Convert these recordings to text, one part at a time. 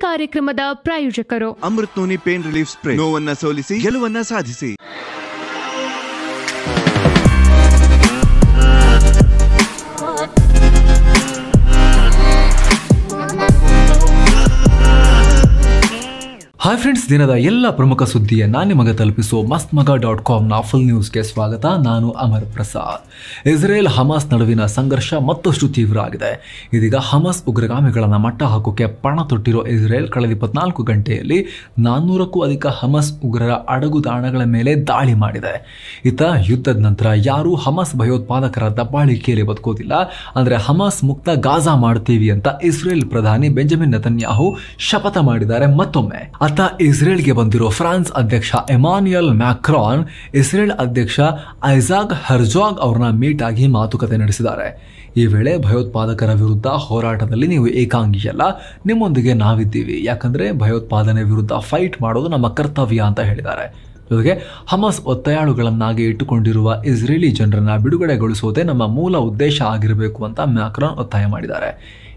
ಕಾರ್ಯಕ್ರಮದ ಪ್ರಾಯೋಜಕರು. Amrut pain relief spray. ನೋವನ್ನ ಸೋಲಿಸಿ ಗೆಲುವನ್ನ ಸಾಧಿಸಿ. ಹಾಯ್ ಫ್ರೆಂಡ್ಸ್ ದಿನದ ಎಲ್ಲ ಪ್ರಮುಖ ಸುದ್ದಿಯ ನಾನು ನಿಮಗೆ ತಲುಪಿಸೋ ಮಸ್ತ್ ಮಗ ಡಾಟ್ ಕಾಮ್ನ ಫುಲ್ ನ್ಯೂಸ್ಗೆ ಸ್ವಾಗತ. ನಾನು ಅಮರ್ ಪ್ರಸಾದ್. ಇಸ್ರೇಲ್ ಹಮಾಸ್ ನಡುವಿನ ಸಂಘರ್ಷ ಮತ್ತಷ್ಟು ತೀವ್ರ ಆಗಿದೆ. ಇದೀಗ ಹಮಾಸ್ ಉಗ್ರಗಾಮಿಗಳನ್ನು ಮಟ್ಟ ಹಾಕೋಕೆ ಪಣ ತೊಟ್ಟಿರೋ ಇಸ್ರೇಲ್ ಕಳೆದ ಇಪ್ಪತ್ನಾಲ್ಕು ಗಂಟೆಯಲ್ಲಿ ನಾನ್ನೂರಕ್ಕೂ ಅಧಿಕ ಹಮಾಸ್ ಉಗ್ರರ ಅಡಗುದಾಣಗಳ ಮೇಲೆ ದಾಳಿ ಮಾಡಿದೆ. ಈತ ಯುದ್ಧದ ನಂತರ ಯಾರೂ ಹಮಾಸ್ ಭಯೋತ್ಪಾದಕರ ದಬ್ಬಾಳಿಕೆಯಲ್ಲಿ ಬದುಕೋದಿಲ್ಲ. ಅಂದರೆ ಹಮಾಸ್ ಮುಕ್ತ ಗಾಜಾ ಮಾಡ್ತೀವಿ ಅಂತ ಇಸ್ರೇಲ್ ಪ್ರಧಾನಿ ಬೆಂಜಮಿನ್ ನತನ್ಯಾಹು ಶಪಥ ಮಾಡಿದ್ದಾರೆ ಮತ್ತೊಮ್ಮೆ. ಅತ್ತ ಇಸ್ರೇಲ್ಗೆ ಬಂದಿರೋ ಫ್ರಾನ್ಸ್ ಅಧ್ಯಕ್ಷ ಎಮಾನ್ಯಲ್ ಮ್ಯಾಕ್ರಾನ್, ಇಸ್ರೇಲ್ ಅಧ್ಯಕ್ಷ ಐಜಾಗ್ ಹರ್ಜಾಗ್ ಅವ್ರನ್ನ ಮೀಟ್ ಆಗಿ ಮಾತುಕತೆ ನಡೆಸಿದ್ದಾರೆ. ಈ ವೇಳೆ ಭಯೋತ್ಪಾದಕರ ವಿರುದ್ಧ ಹೋರಾಟದಲ್ಲಿ ನೀವು ಏಕಾಂಗಿಯಲ್ಲ ನಿಮ್ಮೊಂದಿಗೆ ನಾವಿದ್ದೀವಿ. ಯಾಕಂದ್ರೆ ಭಯೋತ್ಪಾದನೆ ವಿರುದ್ಧ ಫೈಟ್ ಮಾಡೋದು ನಮ್ಮ ಕರ್ತವ್ಯ ಅಂತ ಹೇಳಿದ್ದಾರೆ. ಜೊತೆಗೆ ಹಮಸ್ ಒತ್ತಾಯಾಳುಗಳನ್ನಾಗಿ ಇಟ್ಟುಕೊಂಡಿರುವ ಇಸ್ರೇಲಿ ಜನರನ್ನ ಬಿಡುಗಡೆಗೊಳಿಸುವುದೇ ನಮ್ಮ ಮೂಲ ಉದ್ದೇಶ ಆಗಿರಬೇಕು ಅಂತ ಮ್ಯಾಕ್ರಾನ್ ಒತ್ತಾಯ ಮಾಡಿದ್ದಾರೆ.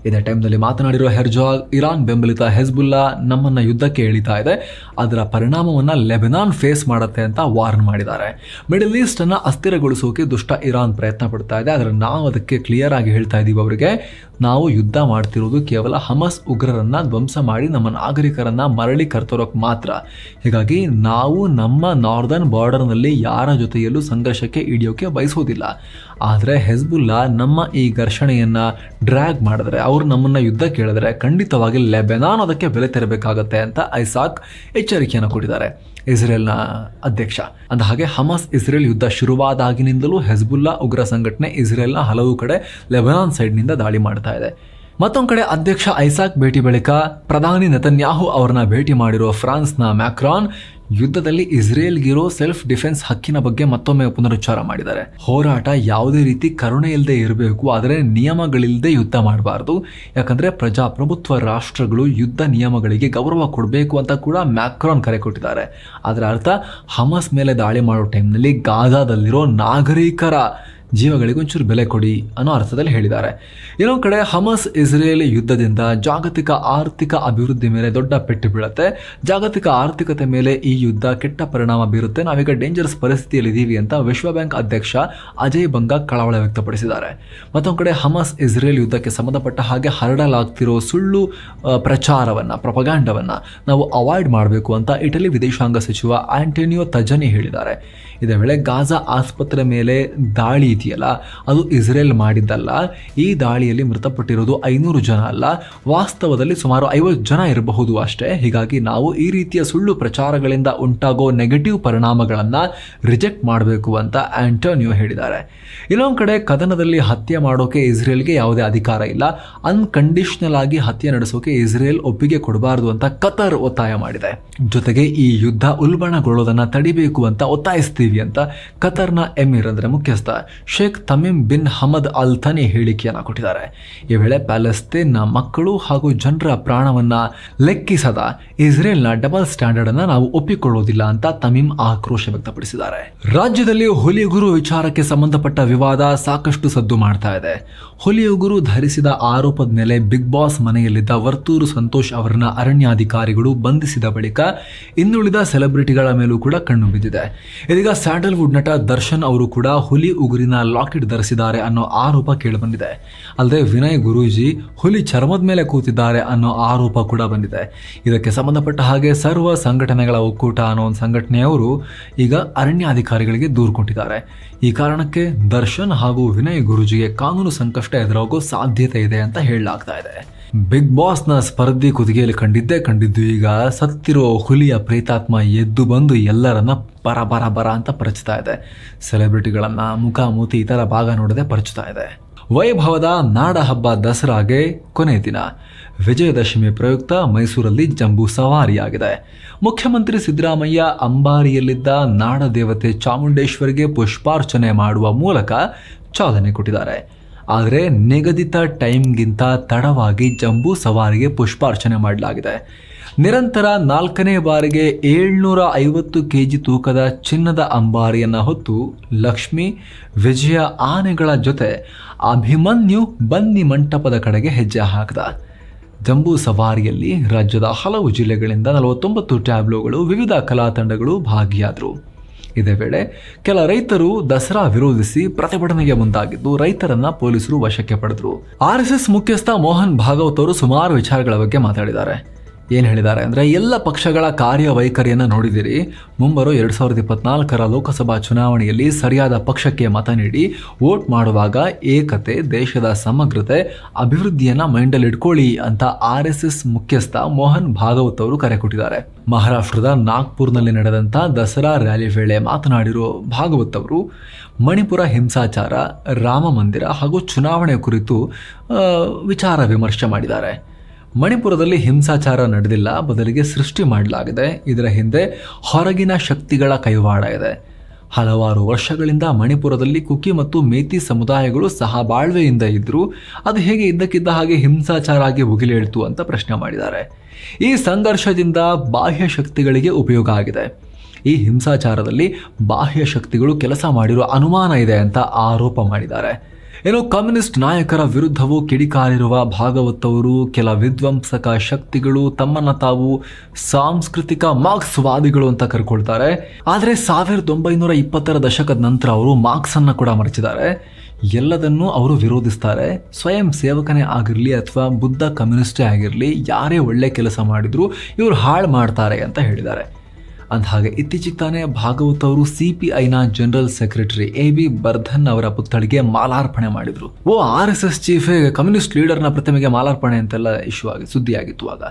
ಇದೇ ಟೈಮ್ನಲ್ಲಿ ಮಾತನಾಡಿರುವ ಹೆರ್ಜಾಲ್, ಇರಾನ್ ಬೆಂಬಲಿತ ಹೆಜ್ಬುಲ್ಲಾ ನಮ್ಮನ್ನು ಯುದ್ಧಕ್ಕೆ ಎಳಿತಾ ಇದೆ. ಅದರ ಪರಿಣಾಮವನ್ನು ಲೆಬನಾನ್ ಫೇಸ್ ಮಾಡುತ್ತೆ ಅಂತ ವಾರ್ನ್ ಮಾಡಿದ್ದಾರೆ. ಮಿಡಲ್ ಈಸ್ಟನ್ನು ಅಸ್ಥಿರಗೊಳಿಸೋಕೆ ದುಷ್ಟ ಇರಾನ್ ಪ್ರಯತ್ನ ಪಡ್ತಾ ಇದೆ. ಆದರೆ ನಾವು ಅದಕ್ಕೆ ಕ್ಲಿಯರ್ ಆಗಿ ಹೇಳ್ತಾ ಇದ್ದೀವಿ ಅವರಿಗೆ, ನಾವು ಯುದ್ಧ ಮಾಡ್ತಿರೋದು ಕೇವಲ ಹಮಸ್ ಉಗ್ರರನ್ನು ಧ್ವಂಸ ಮಾಡಿ ನಮ್ಮ ನಾಗರಿಕರನ್ನು ಮರಳಿ ಕರ್ತರೋಕೆ ಮಾತ್ರ. ಹೀಗಾಗಿ ನಾವು ನಮ್ಮ ನಾರ್ದರ್ನ್ ಬಾರ್ಡರ್ನಲ್ಲಿ ಯಾರ ಜೊತೆಯಲ್ಲೂ ಸಂಘರ್ಷಕ್ಕೆ ಇಡಿಯೋಕೆ ಬಯಸೋದಿಲ್ಲ. ಆದರೆ ಹೆಜ್ಬುಲ್ಲಾ ನಮ್ಮ ಈ ಘರ್ಷಣೆಯನ್ನು ಡ್ರ್ಯಾಗ್ ಮಾಡಿದ್ರೆ ಅವರು ನಮ್ಮನ್ನ ಯುದ್ಧ ಕೇಳಿದ್ರೆ ಖಂಡಿತವಾಗಿ ಲೆಬೆನಾನ್ ಅದಕ್ಕೆ ಬೆಲೆ ತೆರಬೇಕಾಗತ್ತೆ ಅಂತ ಐಸಾಕ್ ಎಚ್ಚರಿಕೆಯನ್ನು ಕೊಟ್ಟಿದ್ದಾರೆ. ಇಸ್ರೇಲ್ನ ಅಧ್ಯಕ್ಷ. ಅಂದ ಹಾಗೆ ಹಮಾಸ್ ಇಸ್ರೇಲ್ ಯುದ್ಧ ಶುರುವಾದಾಗಿನಿಂದಲೂ ಹೆಜ್ಬುಲ್ಲಾ ಉಗ್ರ ಸಂಘಟನೆ ಇಸ್ರೇಲ್ನ ಹಲವು ಕಡೆ ಲೆಬನಾನ್ ಸೈಡ್ನಿಂದ ದಾಳಿ ಮಾಡ್ತಾ ಇದೆ. ಮತ್ತೊಂದು ಕಡೆ ಅಧ್ಯಕ್ಷ ಐಸಾಕ್ ಭೇಟಿ ಬಳಿಕ ಪ್ರಧಾನಿ ನೆತನ್ಯಾಹು ಅವರನ್ನ ಭೇಟಿ ಮಾಡಿರುವ ಫ್ರಾನ್ಸ್ನ ಮ್ಯಾಕ್ರಾನ್ ಯುದ್ಧದಲ್ಲಿ ಇಸ್ರೇಲ್ಗಿರೋ ಸೆಲ್ಫ್ ಡಿಫೆನ್ಸ್ ಹಕ್ಕಿನ ಬಗ್ಗೆ ಮತ್ತೊಮ್ಮೆ ಪುನರುಚ್ಚಾರ ಮಾಡಿದ್ದಾರೆ. ಹೋರಾಟ ಯಾವುದೇ ರೀತಿ ಕರುಣೆ ಇಲ್ಲದೆ ಇರಬೇಕು, ಆದರೆ ನಿಯಮಗಳಿಲ್ಲದೆ ಯುದ್ಧ ಮಾಡಬಾರ್ದು. ಯಾಕಂದ್ರೆ ಪ್ರಜಾಪ್ರಭುತ್ವ ರಾಷ್ಟ್ರಗಳು ಯುದ್ಧ ನಿಯಮಗಳಿಗೆ ಗೌರವ ಕೊಡಬೇಕು ಅಂತ ಕೂಡ ಮ್ಯಾಕ್ರಾನ್ ಕರೆ ಕೊಟ್ಟಿದ್ದಾರೆ. ಅದರ ಅರ್ಥ, ಹಮಸ್ ಮೇಲೆ ದಾಳಿ ಮಾಡೋ ಟೈಮ್ನಲ್ಲಿ ಗಾಜಾದಲ್ಲಿರೋ ನಾಗರಿಕರ ಜೀವಗಳಿಗೆ ಒಂಚೂರು ಬೆಲೆ ಕೊಡಿ ಅನ್ನೋ ಅರ್ಥದಲ್ಲಿ ಹೇಳಿದ್ದಾರೆ. ಇನ್ನೊಂದು ಕಡೆ ಹಮಸ್ ಇಸ್ರೇಲ್ ಯುದ್ಧದಿಂದ ಜಾಗತಿಕ ಆರ್ಥಿಕ ಅಭಿವೃದ್ಧಿ ಮೇಲೆ ದೊಡ್ಡ ಪೆಟ್ಟು ಬೀಳುತ್ತೆ. ಜಾಗತಿಕ ಆರ್ಥಿಕತೆ ಮೇಲೆ ಈ ಯುದ್ಧ ಕೆಟ್ಟ ಪರಿಣಾಮ ಬೀರುತ್ತೆ. ನಾವೀಗ ಡೇಂಜರಸ್ ಪರಿಸ್ಥಿತಿಯಲ್ಲಿದ್ದೀವಿ ಅಂತ ವಿಶ್ವ ಬ್ಯಾಂಕ್ ಅಧ್ಯಕ್ಷ ಅಜಯ್ ಬಂಗ ಕಳವಳ ವ್ಯಕ್ತಪಡಿಸಿದ್ದಾರೆ. ಮತ್ತೊಂದು ಕಡೆ ಹಮಸ್ ಇಸ್ರೇಲ್ ಯುದ್ಧಕ್ಕೆ ಸಂಬಂಧಪಟ್ಟ ಹಾಗೆ ಹರಡಲಾಗ್ತಿರೋ ಸುಳ್ಳು ಪ್ರಚಾರವನ್ನು ಪ್ರಪಗಾಂಡವನ್ನ ನಾವು ಅವಾಯ್ಡ್ ಮಾಡಬೇಕು ಅಂತ ಇಟಲಿ ವಿದೇಶಾಂಗ ಸಚಿವ ಆಂಟೋನಿಯೋ ತಜನಿ ಹೇಳಿದ್ದಾರೆ. ಇದೇ ವೇಳೆ ಗಾಜಾ ಆಸ್ಪತ್ರೆ ಮೇಲೆ ದಾಳಿ ಇದೆಯಲ್ಲ, ಅದು ಇಸ್ರೇಲ್ ಮಾಡಿದ್ದಲ್ಲ. ಈ ದಾಳಿಯಲ್ಲಿ ಮೃತಪಟ್ಟಿರೋದು ಐನೂರು ಜನ ಅಲ್ಲ, ವಾಸ್ತವದಲ್ಲಿ ಸುಮಾರು ಐವತ್ತು ಜನ ಇರಬಹುದು ಅಷ್ಟೇ. ಹೀಗಾಗಿ ನಾವು ಈ ರೀತಿಯ ಸುಳ್ಳು ಪ್ರಚಾರಗಳಿಂದ ಉಂಟಾಗೋ ನೆಗೆಟಿವ್ ಪರಿಣಾಮಗಳನ್ನು ರಿಜೆಕ್ಟ್ ಮಾಡಬೇಕು ಅಂತ ಆಂಟೋನಿಯೋ ಹೇಳಿದ್ದಾರೆ. ಇನ್ನೊಂದು ಕಡೆ ಕದನದಲ್ಲಿ ಹತ್ಯೆ ಮಾಡೋಕೆ ಇಸ್ರೇಲ್ಗೆ ಯಾವುದೇ ಅಧಿಕಾರ ಇಲ್ಲ. ಅನ್ಕಂಡೀಷನಲ್ ಆಗಿ ಹತ್ಯೆ ನಡೆಸೋಕೆ ಇಸ್ರೇಲ್ ಒಪ್ಪಿಗೆ ಕೊಡಬಾರದು ಅಂತ ಕತರ್ ಒತ್ತಾಯ ಮಾಡಿದೆ. ಜೊತೆಗೆ ಈ ಯುದ್ಧ ಉಲ್ಬಣಗೊಳ್ಳೋದನ್ನ ತಡಿಬೇಕು ಅಂತ ಒತ್ತಾಯಿಸ್ತೀವಿ. ಅಂತ ಕತರ್ನ ಎಮಿರ್ ಅಂದರೆ ಮುಖ್ಯಸ್ಥ ಶೇಖ್ ತಮೀಮ್ ಬಿನ್ ಹಮದ್ ಅಲ್ ಥನಿ ಹೇಳಿಕೆಯನ್ನು ಕೊಟ್ಟಿದ್ದಾರೆ. ಈ ವೇಳೆ ಪ್ಯಾಲೆಸ್ತೇನ್ನ ಮಕ್ಕಳು ಹಾಗೂ ಜನರ ಪ್ರಾಣವನ್ನ ಲೆಕ್ಕಿಸದ ಇಸ್ರೇಲ್ನ ಡಬಲ್ ಸ್ಟ್ಯಾಂಡರ್ಡ್ ಅನ್ನು ನಾವು ಒಪ್ಪಿಕೊಳ್ಳೋದಿಲ್ಲ ಅಂತ ತಮೀಮ್ ಆಕ್ರೋಶ ವ್ಯಕ್ತಪಡಿಸಿದ್ದಾರೆ. ರಾಜ್ಯದಲ್ಲಿ ಹುಲಿಗುರು ವಿಚಾರಕ್ಕೆ ಸಂಬಂಧಪಟ್ಟ ವಿವಾದ ಸಾಕಷ್ಟು ಸದ್ದು ಮಾಡ್ತಾ ಇದೆ. ಹುಲಿಯುಗುರು ಧರಿಸಿದ ಆರೋಪದ ಮೇಲೆ ಬಿಗ್ ಬಾಸ್ ಮನೆಯಲ್ಲಿದ್ದ ವರ್ತೂರು ಸಂತೋಷ್ ಅವರನ್ನ ಅರಣ್ಯಾಧಿಕಾರಿಗಳು ಬಂಧಿಸಿದ ಬಳಿಕ ಇನ್ನುಳಿದ ಸೆಲೆಬ್ರಿಟಿಗಳ ಮೇಲೂ ಕೂಡ ಕಣ್ಣು ಬಿದ್ದಿದೆ. ಇದೀಗ ಸ್ಯಾಂಡಲ್ವುಡ್ ನಟ ದರ್ಶನ್ ಅವರು ಕೂಡ ಹುಲಿ ಉಗುರಿನ ಲಾಕೆಟ್ ಧರಿಸಿದ್ದಾರೆ ಅನ್ನೋ ಆರೋಪ ಕೇಳಿಬಂದಿದೆ. ಅಲ್ಲದೆ ವಿನಯ್ ಗುರೂಜಿ ಹುಲಿ ಚರ್ಮದ ಮೇಲೆ ಕೂತಿದ್ದಾರೆ ಅನ್ನೋ ಆರೋಪ ಕೂಡ ಬಂದಿದೆ. ಇದಕ್ಕೆ ಸಂಬಂಧಪಟ್ಟ ಹಾಗೆ ಸರ್ವ ಸಂಘಟನೆಗಳ ಒಕ್ಕೂಟ ಅನ್ನೋ ಒಂದು ಸಂಘಟನೆಯವರು ಈಗ ಅರಣ್ಯಾಧಿಕಾರಿಗಳಿಗೆ ದೂರು ಕೊಟ್ಟಿದ್ದಾರೆ. ಈ ಕಾರಣಕ್ಕೆ ದರ್ಶನ್ ಹಾಗೂ ವಿನಯ್ ಗುರೂಜಿಗೆ ಕಾನೂನು ಸಂಕಷ್ಟ ಎದುರಾಗೋ ಸಾಧ್ಯತೆ ಇದೆ ಅಂತ ಹೇಳಲಾಗ್ತಾ ಇದೆ. ಬಿಗ್ ಬಾಸ್ನ ಸ್ಪರ್ಧಿ ಕುದಿಗೆಯಲ್ಲಿ ಕಂಡಿದ್ದೇ, ಕಂಡಿದ್ದು ಈಗ ಸತ್ತಿರೋ ಹುಲಿಯ ಪ್ರೀತಾತ್ಮ ಎದ್ದು ಬಂದು ಎಲ್ಲರನ್ನ ಬರ ಬರ ಬರ ಅಂತ ಪರಚ್ತಾ ಇದೆ. ಸೆಲೆಬ್ರಿಟಿಗಳನ್ನ ಮುಖ, ಮೂತಿ ಥರ ಭಾಗ ನೋಡದೆ ಪರಚ್ತಾ ಇದೆ. ವೈಭವದ ನಾಡ ಹಬ್ಬ ದಸರಾಗೆ ಕೊನೆ ದಿನ. ವಿಜಯದಶಮಿ ಪ್ರಯುಕ್ತ ಮೈಸೂರಲ್ಲಿ ಜಂಬೂ ಸವಾರಿಯಾಗಿದೆ ಮುಖ್ಯಮಂತ್ರಿ ಸಿದ್ದರಾಮಯ್ಯ ಅಂಬಾರಿಯಲ್ಲಿದ್ದ ನಾಡ ದೇವತೆ ಚಾಮುಂಡೇಶ್ವರಿಗೆ ಪುಷ್ಪಾರ್ಚನೆ ಮಾಡುವ ಮೂಲಕ ಚಾಲನೆ ಕೊಟ್ಟಿದ್ದಾರೆ. ಆದರೆ ನಿಗದಿತ ಟೈಮ್ಗಿಂತ ತಡವಾಗಿ ಜಂಬೂ ಸವಾರಿಗೆ ಪುಷ್ಪಾರ್ಚನೆ ಮಾಡಲಾಗಿದೆ. ನಿರಂತರ ನಾಲ್ಕನೇ ಬಾರಿಗೆ ಏಳ್ನೂರ ಐವತ್ತು ಕೆ ಜಿ ತೂಕದ ಚಿನ್ನದ ಅಂಬಾರಿಯನ್ನು ಹೊತ್ತು ಲಕ್ಷ್ಮಿ, ವಿಜಯ ಆನೆಗಳ ಜೊತೆ ಅಭಿಮನ್ಯು ಬನ್ನಿ ಮಂಟಪದ ಕಡೆಗೆ ಹೆಜ್ಜೆ ಹಾಕಿದ. ಜಂಬೂ ಸವಾರಿಯಲ್ಲಿ ರಾಜ್ಯದ ಹಲವು ಜಿಲ್ಲೆಗಳಿಂದ ನಲವತ್ತೊಂಬತ್ತು ಟ್ಯಾಬ್ಲೋಗಳು, ವಿವಿಧ ಕಲಾ ತಂಡಗಳು ಭಾಗಿಯಾದರು. ಇದೇ ವೇಳೆ ಕೆಲ ರೈತರು ದಸರಾ ವಿರೋಧಿಸಿ ಪ್ರತಿಭಟನೆಗೆ ಮುಂದಾಗಿದ್ದು ರೈತರನ್ನ ಪೊಲೀಸರು ವಶಕ್ಕೆ ಪಡೆದರು. ಆರ್ಎಸ್ಎಸ್ ಮುಖ್ಯಸ್ಥ ಮೋಹನ್ ಭಾಗವತ್ ಅವರು ಸುಮಾರು ವಿಚಾರಗಳ ಬಗ್ಗೆ ಮಾತಾಡಿದ್ದಾರೆ. ಏನು ಹೇಳಿದ್ದಾರೆ ಅಂದರೆ, ಎಲ್ಲ ಪಕ್ಷಗಳ ಕಾರ್ಯವೈಖರಿಯನ್ನು ನೋಡಿದಿರಿ. ಮುಂಬರೋ ಎರಡು ಸಾವಿರದ ಇಪ್ಪತ್ನಾಲ್ಕರ ಲೋಕಸಭಾ ಚುನಾವಣೆಯಲ್ಲಿ ಸರಿಯಾದ ಪಕ್ಷಕ್ಕೆ ಮತ ನೀಡಿ, ವೋಟ್ ಮಾಡುವಾಗ ಏಕತೆ, ದೇಶದ ಸಮಗ್ರತೆ, ಅಭಿವೃದ್ಧಿಯನ್ನು ಮೈಂಡಲ್ಲಿ ಇಟ್ಕೊಳ್ಳಿ ಅಂತ ಆರ್ ಎಸ್ ಎಸ್ ಮುಖ್ಯಸ್ಥ ಮೋಹನ್ ಭಾಗವತ್ ಅವರು ಕರೆ ಕೊಟ್ಟಿದ್ದಾರೆ. ಮಹಾರಾಷ್ಟ್ರದ ನಾಗ್ಪುರ್ನಲ್ಲಿ ನಡೆದಂಥ ದಸರಾ ರ್ಯಾಲಿ ವೇಳೆ ಮಾತನಾಡಿರೋ ಭಾಗವತ್ ಅವರು, ಮಣಿಪುರ ಹಿಂಸಾಚಾರ, ರಾಮ ಮಂದಿರ ಹಾಗೂ ಚುನಾವಣೆ ಕುರಿತು ವಿಚಾರ ವಿಮರ್ಶೆ ಮಾಡಿದ್ದಾರೆ. ಮಣಿಪುರದಲ್ಲಿ ಹಿಂಸಾಚಾರ ನಡೆದಿಲ್ಲ, ಬದಲಿಗೆ ಸೃಷ್ಟಿ ಮಾಡಲಾಗಿದೆ. ಇದರ ಹಿಂದೆ ಹೊರಗಿನ ಶಕ್ತಿಗಳ ಕೈವಾಡ ಇದೆ. ಹಲವಾರು ವರ್ಷಗಳಿಂದ ಮಣಿಪುರದಲ್ಲಿ ಕುಕಿ ಮತ್ತು ಮೇತಿ ಸಮುದಾಯಗಳು ಸಹ ಬಾಳ್ವೆಯಿಂದ ಇದ್ದರು ಅದು ಹೇಗೆ ಇದ್ದಕ್ಕಿದ್ದ ಹಾಗೆ ಹಿಂಸಾಚಾರ ಆಗಿ ಉಗಿಲೇಳ್ತು ಅಂತ ಪ್ರಶ್ನೆ ಮಾಡಿದ್ದಾರೆ. ಈ ಸಂಘರ್ಷದಿಂದ ಬಾಹ್ಯ ಶಕ್ತಿಗಳಿಗೆ ಉಪಯೋಗ ಆಗಿದೆ. ಈ ಹಿಂಸಾಚಾರದಲ್ಲಿ ಬಾಹ್ಯ ಶಕ್ತಿಗಳು ಕೆಲಸ ಮಾಡಿರೋ ಅನುಮಾನ ಇದೆ ಅಂತ ಆರೋಪ ಮಾಡಿದ್ದಾರೆ. ಏನು ಕಮ್ಯುನಿಸ್ಟ್ ನಾಯಕರ ವಿರುದ್ಧವೂ ಕಿಡಿಕಾರಿರುವ ಭಾಗವತ್ ಅವರು ಕೆಲ ವಿಧ್ವಂಸಕ ಶಕ್ತಿಗಳು ತಮ್ಮನ್ನ ತಾವು ಸಾಂಸ್ಕೃತಿಕ ಮಾರ್ಕ್ಸ್ವಾದಿಗಳು ಅಂತ ಕರ್ಕೊಳ್ತಾರೆ. ಆದರೆ ಸಾವಿರದ ಒಂಬೈನೂರ ಇಪ್ಪತ್ತರ ದಶಕದ ನಂತರ ಅವರು ಮಾರ್ಕ್ಸ್ ಅನ್ನು ಕೂಡ ಮರೆಚಿದ್ದಾರೆ ಎಲ್ಲದನ್ನೂ ಅವರು ವಿರೋಧಿಸ್ತಾರೆ. ಸ್ವಯಂ ಸೇವಕನೇ ಆಗಿರಲಿ ಅಥವಾ ಬುದ್ಧ ಕಮ್ಯುನಿಸ್ಟೇ ಆಗಿರಲಿ, ಯಾರೇ ಒಳ್ಳೆ ಕೆಲಸ ಮಾಡಿದ್ರು ಇವರು ಹಾಳು ಮಾಡ್ತಾರೆ ಅಂತ ಹೇಳಿದ್ದಾರೆ. ಅಂದಹಾಗೆ ಇತ್ತೀಚೆಗೆ ತಾನೇ ಭಾಗವತ್ ಅವರು ಸಿಪಿಐನ general secretary A B Bardhan ಅವರ ಪುತ್ಥಳಿಗೆ ಮಾಲಾರ್ಪಣೆ ಮಾಡಿದ್ರು. ಓ R S S chief communist ಲೀಡರ್ನ ಪ್ರತಿಮೆಗೆ ಮಾಲಾರ್ಪಣೆ ಅಂತೆಲ್ಲ ಇಶ್ಯೂ ಆಗಿ ಸುದ್ದಿ ಆಗಿತ್ತು ಆಗ.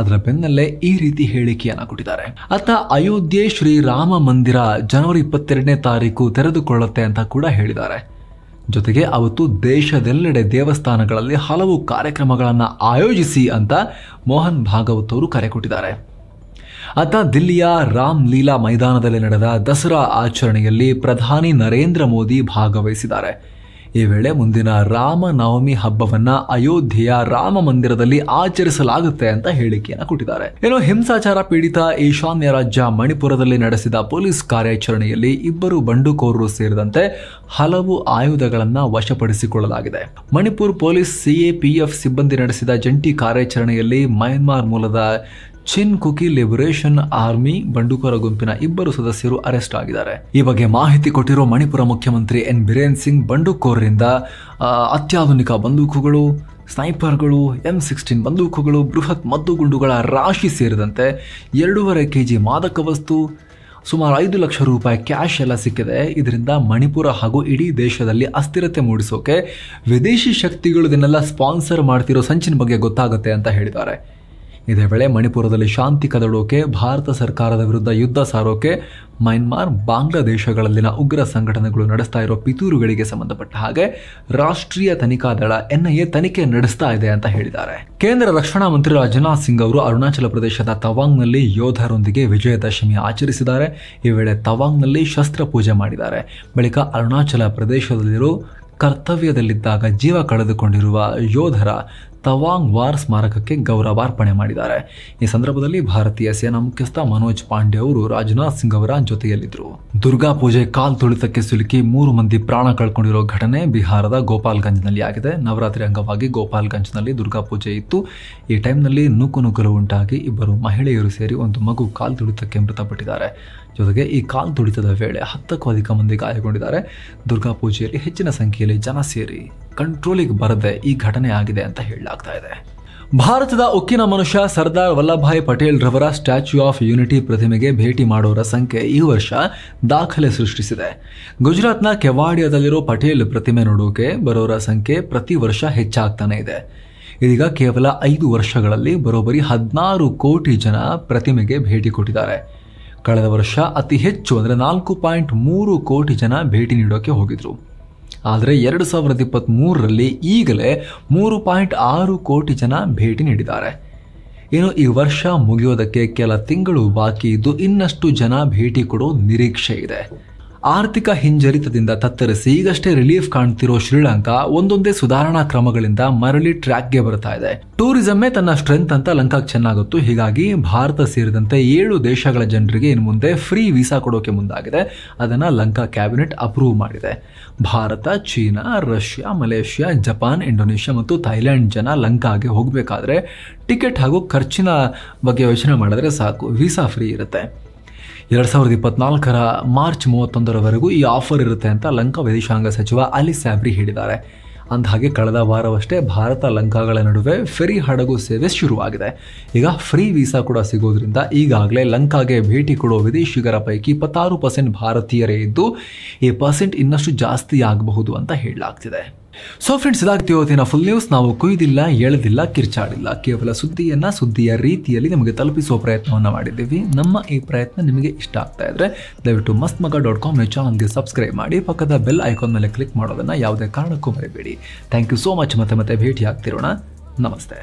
ಅದರ ಬೆನ್ನಲ್ಲೇ ಈ ರೀತಿ ಹೇಳಿಕೆಯನ್ನು ಕೊಟ್ಟಿದ್ದಾರೆ. ಅತ್ತ ಅಯೋಧ್ಯೆ ಶ್ರೀರಾಮ ಮಂದಿರ ಜನವರಿ ಇಪ್ಪತ್ತೆರಡನೇ ತಾರೀಕು ತೆರೆದುಕೊಳ್ಳುತ್ತೆ ಅಂತ ಕೂಡ ಹೇಳಿದ್ದಾರೆ. ಜೊತೆಗೆ ಅವತ್ತು ದೇಶದೆಲ್ಲೆಡೆ ದೇವಸ್ಥಾನಗಳಲ್ಲಿ ಹಲವು ಕಾರ್ಯಕ್ರಮಗಳನ್ನು ಆಯೋಜಿಸಿ ಅಂತ ಮೋಹನ್ ಭಾಗವತ್ ಅವರು ಕರೆ ಕೊಟ್ಟಿದ್ದಾರೆ. ಅತ್ತ ದಿಲ್ಲಿಯ ರಾಮ್ ಲೀಲಾ ಮೈದಾನದಲ್ಲಿ ನಡೆದ ದಸರಾ ಆಚರಣೆಯಲ್ಲಿ ಪ್ರಧಾನಿ ನರೇಂದ್ರ ಮೋದಿ ಭಾಗವಹಿಸಿದ್ದಾರೆ. ಈ ವೇಳೆ ಮುಂದಿನ ರಾಮನವಮಿ ಹಬ್ಬವನ್ನ ಅಯೋಧ್ಯೆಯ ರಾಮ ಮಂದಿರದಲ್ಲಿ ಆಚರಿಸಲಾಗುತ್ತೆ ಅಂತ ಹೇಳಿಕೆಯನ್ನು ಕೊಟ್ಟಿದ್ದಾರೆ. ಏನು ಹಿಂಸಾಚಾರ ಪೀಡಿತ ಈಶಾನ್ಯ ರಾಜ್ಯ ಮಣಿಪುರದಲ್ಲಿ ನಡೆಸಿದ ಪೊಲೀಸ್ ಕಾರ್ಯಾಚರಣೆಯಲ್ಲಿ ಇಬ್ಬರು ಬಂಡುಕೋರರು ಸೇರಿದಂತೆ ಹಲವು ಆಯುಧಗಳನ್ನು ವಶಪಡಿಸಿಕೊಳ್ಳಲಾಗಿದೆ. ಮಣಿಪುರ್ ಪೊಲೀಸ್ ಸಿಎಪಿಎಫ್ ಸಿಬ್ಬಂದಿ ನಡೆಸಿದ ಜಂಟಿ ಕಾರ್ಯಾಚರಣೆಯಲ್ಲಿ ಮಯನ್ಮಾರ್ ಮೂಲದ ಚಿನ್ ಕುಕಿ ಲಿಬರೇಷನ್ ಆರ್ಮಿ ಬಂಡುಕೋರ ಗುಂಪಿನ ಇಬ್ಬರು ಸದಸ್ಯರು ಅರೆಸ್ಟ್ ಆಗಿದ್ದಾರೆ. ಈ ಬಗ್ಗೆ ಮಾಹಿತಿ ಕೊಟ್ಟಿರೋ ಮಣಿಪುರ ಮುಖ್ಯಮಂತ್ರಿ ಎನ್ ಬಿರೇನ್ ಸಿಂಗ್ ಬಂಡುಕೋರರಿಂದ ಅತ್ಯಾಧುನಿಕ ಬಂದೂಕುಗಳು, ಸ್ನೈಪರ್ಗಳು, ಎಂ ಸಿಕ್ಸ್ಟೀನ್ ಬಂದೂಕುಗಳು, ಬೃಹತ್ ಮದ್ದುಗುಂಡುಗಳ ರಾಶಿ ಸೇರಿದಂತೆ ಎರಡೂವರೆ ಕೆ ಜಿ ಮಾದಕ ವಸ್ತು, ಸುಮಾರು ಐದು ಲಕ್ಷ ರೂಪಾಯಿ ಕ್ಯಾಶ್ ಎಲ್ಲ ಸಿಕ್ಕಿದೆ. ಇದರಿಂದ ಮಣಿಪುರ ಹಾಗೂ ಇಡೀ ದೇಶದಲ್ಲಿ ಅಸ್ಥಿರತೆ ಮೂಡಿಸೋಕೆ ವಿದೇಶಿ ಶಕ್ತಿಗಳು ಇದನ್ನೆಲ್ಲ ಸ್ಪಾನ್ಸರ್ ಮಾಡ್ತಿರೋ ಸಂಚಿನ ಬಗ್ಗೆ ಗೊತ್ತಾಗುತ್ತೆ ಅಂತ ಹೇಳಿದ್ದಾರೆ. ಇದೇ ವೇಳೆ ಮಣಿಪುರದಲ್ಲಿ ಶಾಂತಿ ಕದಡೋಕೆ ಭಾರತ ಸರ್ಕಾರದ ವಿರುದ್ಧ ಯುದ್ಧ ಸಾರೋಕೆ ಮ್ಯಾನ್ಮಾರ್ ಬಾಂಗ್ಲಾದೇಶಗಳಲ್ಲಿನ ಉಗ್ರ ಸಂಘಟನೆಗಳು ನಡೆಸ್ತಾ ಇರೋ ಪಿತೂರುಗಳಿಗೆ ಸಂಬಂಧಪಟ್ಟ ಹಾಗೆ ರಾಷ್ಟ್ರೀಯ ತನಿಖಾ ದಳ ಎನ್ಐಎ ತನಿಖೆ ನಡೆಸ್ತಾ ಇದೆ ಅಂತ ಹೇಳಿದ್ದಾರೆ. ಕೇಂದ್ರ ರಕ್ಷಣಾ ಮಂತ್ರಿ ರಾಜನಾಥ್ ಸಿಂಗ್ ಅವರು ಅರುಣಾಚಲ ಪ್ರದೇಶದ ತವಾಂಗ್ನಲ್ಲಿ ಯೋಧರೊಂದಿಗೆ ವಿಜಯದಶಮಿ ಆಚರಿಸಿದ್ದಾರೆ. ಈ ವೇಳೆ ತವಾಂಗ್ನಲ್ಲಿ ಶಸ್ತ್ರ ಪೂಜೆ ಮಾಡಿದ್ದಾರೆ. ಬಳಿಕ ಅರುಣಾಚಲ ಪ್ರದೇಶದಲ್ಲಿರೋ ಕರ್ತವ್ಯದಲ್ಲಿದ್ದಾಗ ಜೀವ ಕಳೆದುಕೊಂಡಿರುವ ಯೋಧರ ತವಾಂಗ್ ವಾರ್ ಸ್ಮಾರಕಕ್ಕೆ ಗೌರವಾರ್ಪಣೆ ಮಾಡಿದ್ದಾರೆ. ಈ ಸಂದರ್ಭದಲ್ಲಿ ಭಾರತೀಯ ಸೇನಾ ಮುಖ್ಯಸ್ಥ ಮನೋಜ್ ಪಾಂಡೆ ಅವರು ರಾಜನಾಥ್ ಸಿಂಗ್ ಅವರ ಜೊತೆಯಲ್ಲಿದ್ದರು. ದುರ್ಗಾ ಪೂಜೆ ಕಾಲ್ ತುಳಿತಕ್ಕೆ ಸಿಲುಕಿ ಮೂರು ಮಂದಿ ಪ್ರಾಣ ಕಳ್ಕೊಂಡಿರೋ ಘಟನೆ ಬಿಹಾರದ ಗೋಪಾಲ್ಗಂಜ್ನಲ್ಲಿ ಆಗಿದೆ. ನವರಾತ್ರಿ ಅಂಗವಾಗಿ ಗೋಪಾಲ್ಗಂಜ್ನಲ್ಲಿ ದುರ್ಗಾ ಪೂಜೆ ಇತ್ತು. ಈ ಟೈಮ್ನಲ್ಲಿ ನೂಕುನುಗ್ಗಲು ಉಂಟಾಗಿ ಇಬ್ಬರು ಮಹಿಳೆಯರು ಸೇರಿ ಒಂದು ಮಗು ಕಾಲ್ ತುಳಿತಕ್ಕೆ ಮೃತಪಟ್ಟಿದ್ದಾರೆ. ಜೊತೆಗೆ ಈ ಕಾಲ್ ತುಳಿತದ ವೇಳೆ ಹತ್ತಕ್ಕೂ ಅಧಿಕ ಮಂದಿ ಗಾಯಗೊಂಡಿದ್ದಾರೆ. ದುರ್ಗಾ ಪೂಜೆಯಲ್ಲಿ ಹೆಚ್ಚಿನ ಸಂಖ್ಯೆಯಲ್ಲಿ ಜನ ಸೇರಿ ಕಂಟ್ರೋಲಿಗೆ ಬರದೆ ಈ ಘಟನೆ ಆಗಿದೆ ಅಂತ ಹೇಳಲಾಗ್ತಾ ಇದೆ. ಭಾರತದ ಉಕ್ಕಿನ ಮನುಷ್ಯ ಸರ್ದಾರ್ ವಲ್ಲಭಾಯ್ ಪಟೇಲ್ ರವರ ಸ್ಟ್ಯಾಚ್ಯೂ ಆಫ್ ಯೂನಿಟಿ ಪ್ರತಿಮೆಗೆ ಭೇಟಿ ಮಾಡೋರ ಸಂಖ್ಯೆ ಈ ವರ್ಷ ದಾಖಲೆ ಸೃಷ್ಟಿಸಿದೆ. ಗುಜರಾತ್ನ ಕೆವಾಡಿಯಾದಲ್ಲಿರೋ ಪಟೇಲ್ ಪ್ರತಿಮೆ ನೋಡೋಕೆ ಬರೋರ ಸಂಖ್ಯೆ ಪ್ರತಿ ವರ್ಷ ಹೆಚ್ಚಾಗ್ತಾನೆ ಇದೆ. ಇದೀಗ ಕೇವಲ ಐದು ವರ್ಷಗಳಲ್ಲಿ ಬರೋಬ್ಬರಿ ಹದಿನಾರು ಕೋಟಿ ಜನ ಪ್ರತಿಮೆಗೆ ಭೇಟಿ ಕೊಟ್ಟಿದ್ದಾರೆ. ಕಳೆದ ವರ್ಷ ಅತಿ ಹೆಚ್ಚು ಅಂದರೆ ನಾಲ್ಕು ಪಾಯಿಂಟ್ ಮೂರು ಕೋಟಿ ಜನ ಭೇಟಿ ನೀಡೋಕೆ ಹೋಗಿದ್ರು. ಆದರೆ ಎರಡು ಸಾವಿರದ ಇಪ್ಪತ್ತ್ಮೂರರಲ್ಲಿ ಈಗಲೇ ಮೂರು ಪಾಯಿಂಟ್ ಆರು ಕೋಟಿ ಜನ ಭೇಟಿ ನೀಡಿದ್ದಾರೆ. ಇನ್ನು ಈ ವರ್ಷ ಮುಗಿಯೋದಕ್ಕೆ ಕೆಲ ತಿಂಗಳು ಬಾಕಿ ಇದ್ದು ಇನ್ನಷ್ಟು ಜನ ಭೇಟಿ ಕೊಡೋ ನಿರೀಕ್ಷೆ ಇದೆ. ಆರ್ಥಿಕ ಹಿಂಜರಿತದಿಂದ ತತ್ತರಿಸಿ ಈಗಷ್ಟೇ ರಿಲೀಫ್ ಕಾಣ್ತಿರೋ ಶ್ರೀಲಂಕಾ ಒಂದೊಂದೇ ಸುಧಾರಣಾ ಕ್ರಮಗಳಿಂದ ಮರಳಿ ಟ್ರ್ಯಾಕ್ಗೆ ಬರ್ತಾ ಇದೆ. ಟೂರಿಸಮ್ಮೇ ತನ್ನ ಸ್ಟ್ರೆಂತ್ ಅಂತ ಲಂಕಾಗೆ ಚೆನ್ನಾಗುತ್ತು. ಹೀಗಾಗಿ ಭಾರತ ಸೇರಿದಂತೆ ಏಳು ದೇಶಗಳ ಜನರಿಗೆ ಇನ್ನು ಮುಂದೆ ಫ್ರೀ ವೀಸಾ ಕೊಡೋಕೆ ಮುಂದಾಗಿದೆ. ಅದನ್ನ ಲಂಕಾ ಕ್ಯಾಬಿನೆಟ್ ಅಪ್ರೂವ್ ಮಾಡಿದೆ. Bharat, China, Russia, Malaysia, Japan, Indonesia ಮತ್ತು ಥೈಲ್ಯಾಂಡ್ ಜನ ಲಂಕಾಗೆ ಹೋಗಬೇಕಾದ್ರೆ ಟಿಕೆಟ್ ಹಾಗೂ ಖರ್ಚಿನ ಬಗ್ಗೆ ಯೋಚನೆ ಮಾಡಿದ್ರೆ ಸಾಕು. ವೀಸಾ ಫ್ರೀ ಇರುತ್ತೆ. ಎರಡು ಸಾವಿರದ ಇಪ್ಪತ್ನಾಲ್ಕರ ಮಾರ್ಚ್ ಮೂವತ್ತೊಂದರವರೆಗೂ ಈ ಆಫರ್ ಇರುತ್ತೆ ಅಂತ ಲಂಕಾ ವಿದೇಶಾಂಗ ಸಚಿವ ಅಲಿ ಸ್ಯಾಬ್ರಿ ಹೇಳಿದ್ದಾರೆ. ಅಂದಹಾಗೆ ಕಳೆದ ವಾರವಷ್ಟೇ ಭಾರತ ಲಂಕಾಗಳ ನಡುವೆ ಫೆರಿ ಹಡಗು ಸೇವೆ ಶುರುವಾಗಿದೆ. ಈಗ ಫ್ರೀ ವೀಸಾ ಕೂಡ ಸಿಗೋದ್ರಿಂದ ಈಗಾಗಲೇ ಲಂಕಾಗೆ ಭೇಟಿ ಕೊಡೋ ವಿದೇಶಿಗರ ಪೈಕಿ ಇಪ್ಪತ್ತಾರು ಪರ್ಸೆಂಟ್ ಭಾರತೀಯರೇ ಇದ್ದು, ಈ ಪರ್ಸೆಂಟ್ ಇನ್ನಷ್ಟು ಜಾಸ್ತಿ ಆಗಬಹುದು ಅಂತ ಹೇಳಲಾಗ್ತಿದೆ. ಸೊ ಫ್ರೆಂಡ್ಸ್ ಇದಾಗ್ತಿ ಇವತ್ತಿನ ಫುಲ್ ನ್ಯೂಸ್ ನಾವು ಕೊಯ್ದಿಲ್ಲ, ಎಳೆದಿಲ್ಲ, ಕಿರ್ಚಾಡಿಲ್ಲ. ಕೇವಲ ಸುದ್ದಿಯನ್ನ ಸುದ್ದಿಯ ರೀತಿಯಲ್ಲಿ ನಿಮಗೆ ತಲುಪಿಸುವ ಪ್ರಯತ್ನವನ್ನು ಮಾಡಿದ್ದೀವಿ. ನಮ್ಮ ಈ ಪ್ರಯತ್ನ ನಿಮಗೆ ಇಷ್ಟ ಆಗ್ತಾ ಇದ್ರೆ ದಯವಿಟ್ಟು ಮಸ್ತ್ ಮಗ ಡಾಟ್ ಕಾಮ್ ಚಾನಲ್ಗೆ ಸಬ್ಸ್ಕ್ರೈಬ್ ಮಾಡಿ, ಪಕ್ಕದ ಬೆಲ್ ಐಕಾನ್ ಮೇಲೆ ಕ್ಲಿಕ್ ಮಾಡೋದನ್ನ ಯಾವುದೇ ಕಾರಣಕ್ಕೂ ಮರಿಬೇಡಿ. ಥ್ಯಾಂಕ್ ಯು ಸೋ ಮಚ್ ಮತ್ತೆ ಮತ್ತೆ ಭೇಟಿ ಆಗ್ತಿರೋಣ ನಮಸ್ತೆ.